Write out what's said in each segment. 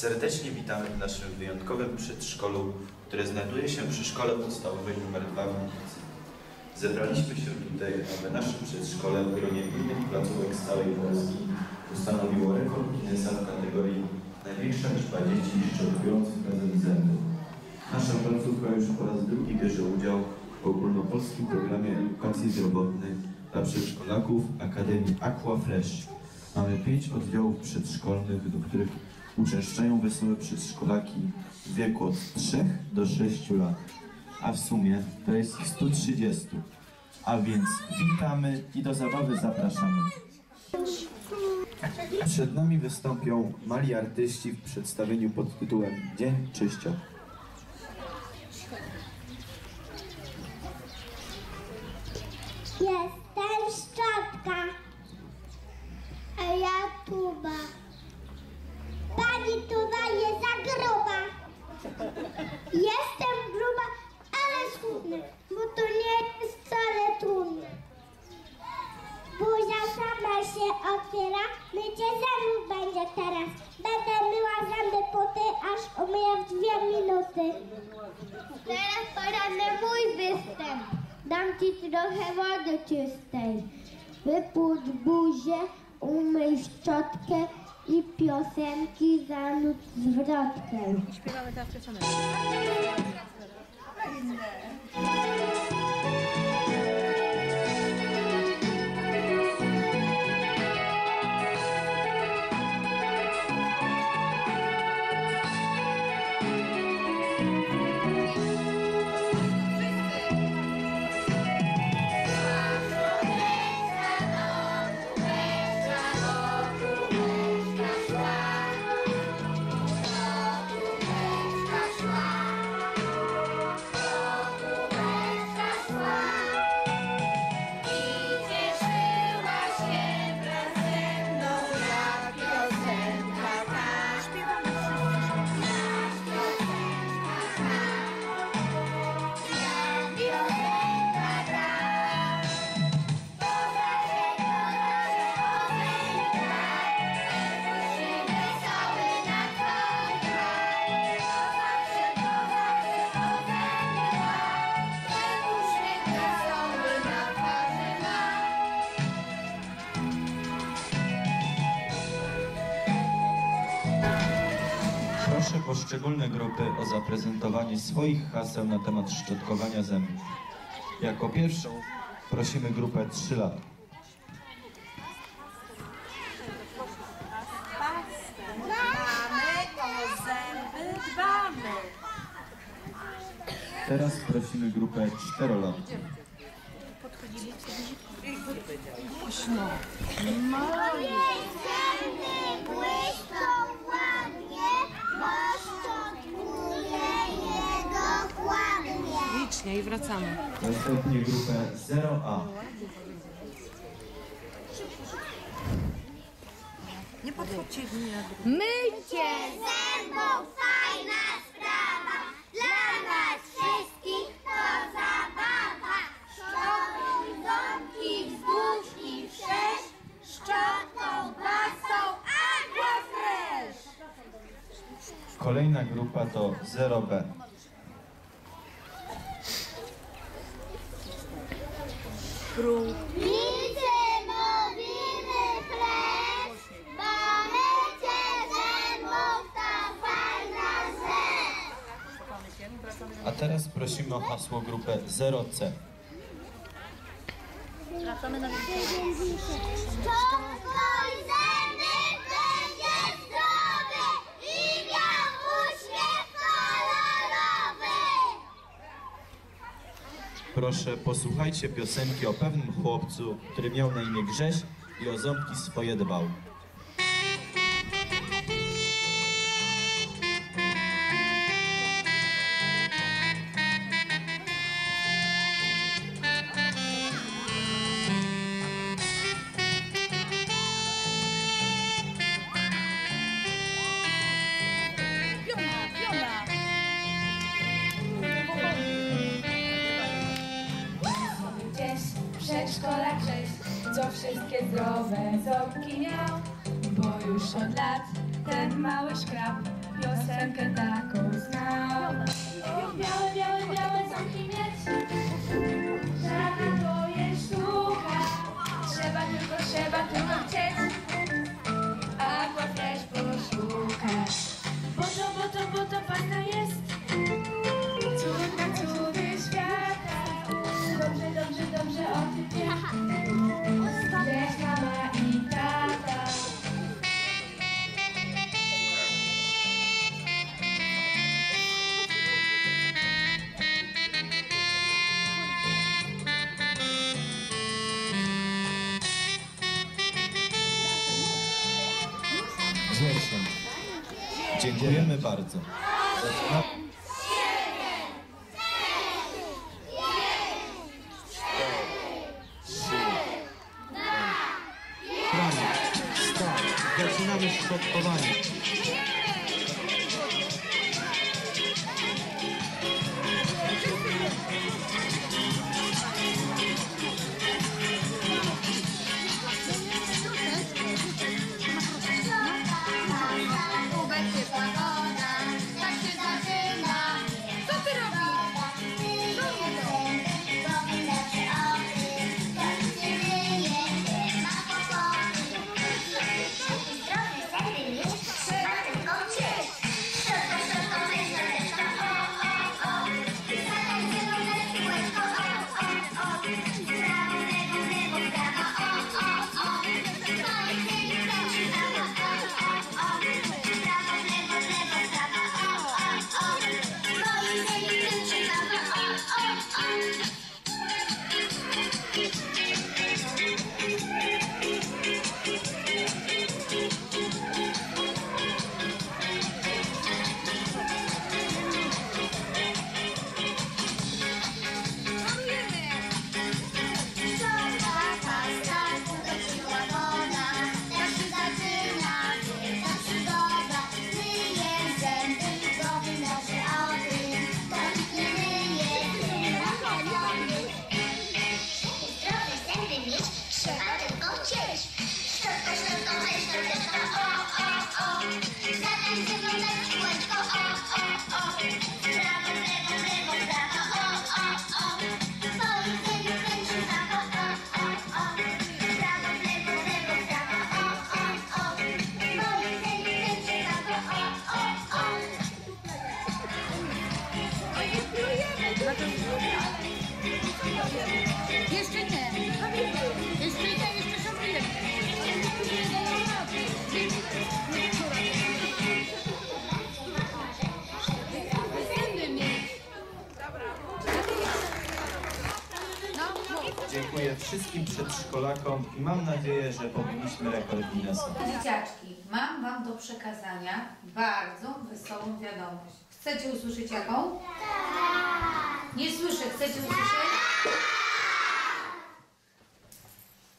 Serdecznie witamy w naszym wyjątkowym przedszkolu, które znajduje się przy Szkole Podstawowej nr 2 w Niemcy. Zebraliśmy się tutaj, aby nasze przedszkole w gronie innych placówek z całej Polski ustanowiło rekord Guinnessa w kategorii największa liczba dzieci szczotkujących razem. Nasza placówka już po raz drugi bierze udział w ogólnopolskim programie edukacji zdrowotnej dla przedszkolaków Akademii Aqua Fresh. Mamy pięć oddziałów przedszkolnych, do których uczęszczają wesołe przedszkolaki w wieku od 3 do 6 lat, a w sumie to jest ich 130. A więc witamy i do zabawy zapraszamy. Przed nami wystąpią mali artyści w przedstawieniu pod tytułem Dzień Czyścio. Jestem minuty. Teraz pora na mój występ. Dam ci trochę wody czystej. Wypłucz buzię, umyj szczotkę i piosenki zanudź zwrotkę. Śpiewamy teraz. Poszczególne grupy o zaprezentowanie swoich haseł na temat szczotkowania zębów. Jako pierwszą prosimy grupę 3 lat. Teraz prosimy grupę 4 lat. Zęby Licznie i wracamy. Następnie grupę 0A. Nie podchodźcie mnie. Mycie zębów fajna sprawa, dla nas wszystkich to zabawa. Szczotką ząbki wzdłuż i wszerz, szczotką pasą Aquafresh. Kolejna grupa to 0B. Nicy mówimy flash, bo mycie zębów to fajna rzecz. A teraz prosimy o hasło grupę 0C. Szczotkuj zęby, Proszę posłuchajcie piosenki o pewnym chłopcu, który miał na imię Grześ i o ząbki swoje dbał. Gdzieś przedszkola Grześ, co wszystkie zdrowe ząbki miał, bo już od lat ten mały szkrab piosenkę taką znam. O, białe, białe, białe zamki mieć. Żadna to jest sztuka. Trzeba tylko, trzeba tylko Dziękujemy bardzo. Zaczynamy szczotkowanie. Wszystkim przedszkolakom i mam nadzieję, że pobiliśmy rekord Guinnessa. Dzieciaczki, mam wam do przekazania bardzo wesołą wiadomość. Chcecie usłyszeć jaką? Nie słyszę, chcecie usłyszeć?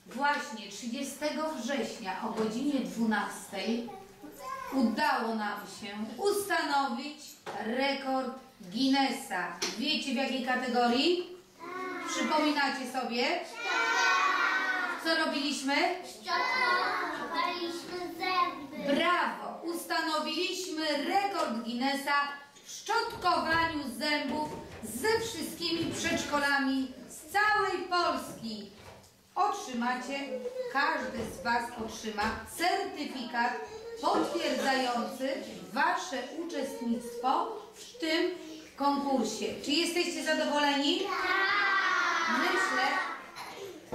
Właśnie 30 września o godzinie 12 udało nam się ustanowić rekord Guinnessa. Wiecie w jakiej kategorii? Przypominacie sobie? Co robiliśmy? Szczotkowaliśmy zęby. Brawo! Ustanowiliśmy rekord Guinnessa w szczotkowaniu zębów ze wszystkimi przedszkolami z całej Polski. Otrzymacie, każdy z Was otrzyma certyfikat potwierdzający Wasze uczestnictwo w tym konkursie. Czy jesteście zadowoleni? Myślę,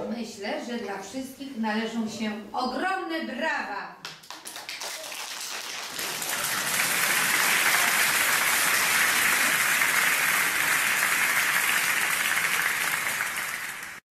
myślę, że dla wszystkich należą się ogromne brawa.